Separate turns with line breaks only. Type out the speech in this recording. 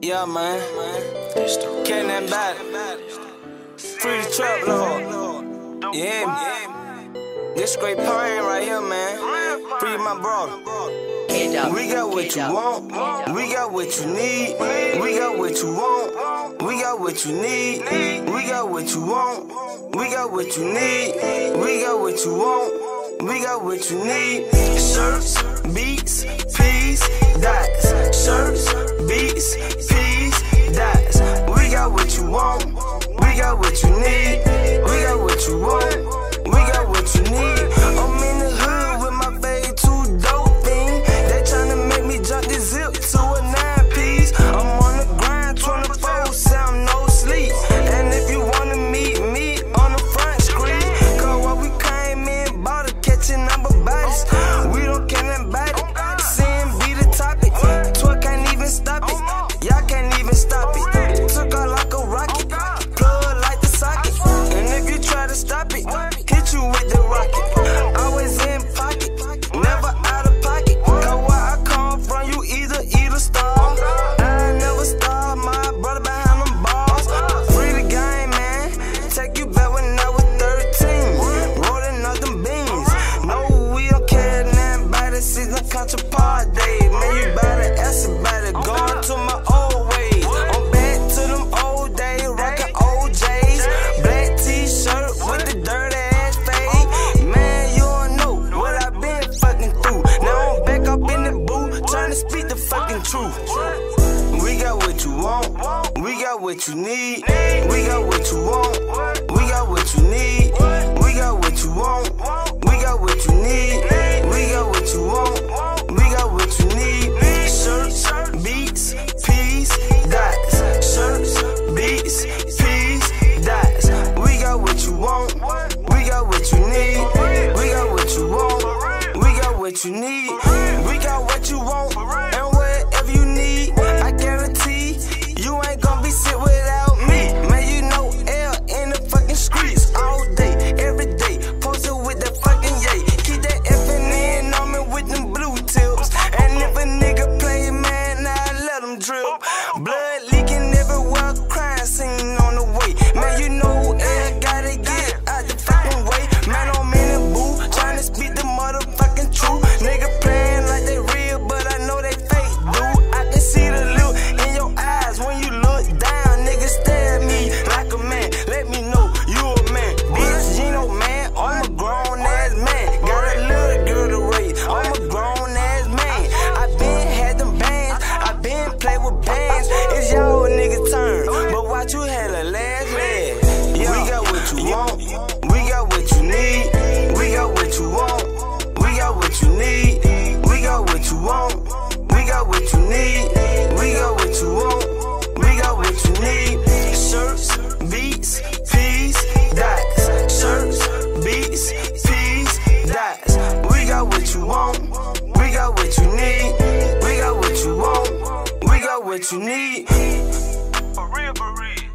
Yeah, man. Can't that bad. Free the trap, Lord. Yeah, me. This great pain right here, man. Free my brother. We got what you want. We got what you need. We got what you want. We got what you need. We got what you want. We got what you need. We got what you want. We got what you need. Shirts, beats, peas, dots. Shirts, beats, peas, dots. We got what you want. We got what you need. We got what you want. Truth. We got what you want, we got what you need. We got what you want, we got what you need. We got what you want, we got what you need. We got what you want, we got what you need. Shirts, beats, peas, dots. Shirts, beats, peas, dots. We got what you want, we got what you need. We got what you want, we got what you need. what you need. For real, for real.